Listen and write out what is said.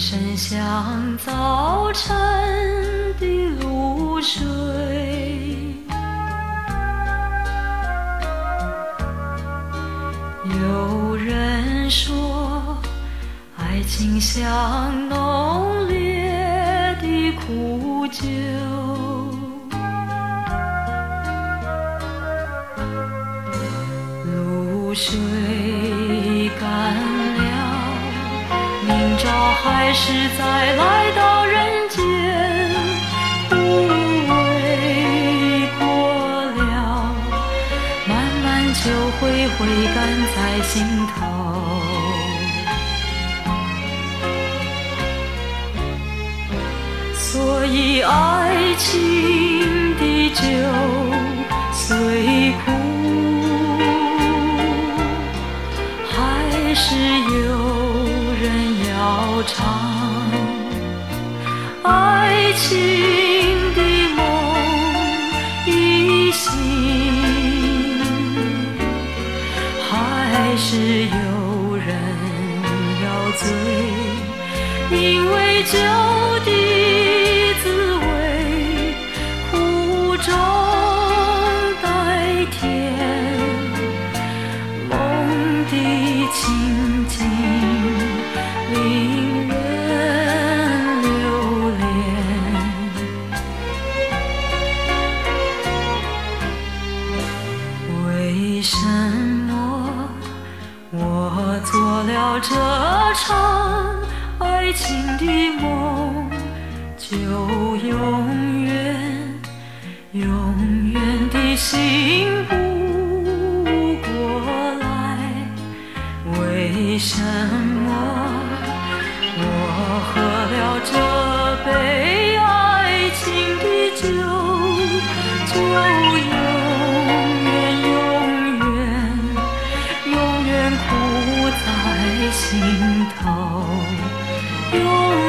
人生像早晨的露水。有人说爱情像浓烈的苦酒。露水干。还是再来到人间，枯萎过了，慢慢就会回甘在心头。所以爱情的酒虽唱。爱情的梦一醒，还是有人要醉，因为酒的滋味为什么我做了这场爱情的梦，就永远、永远的醒不过来？为什么我和在心头永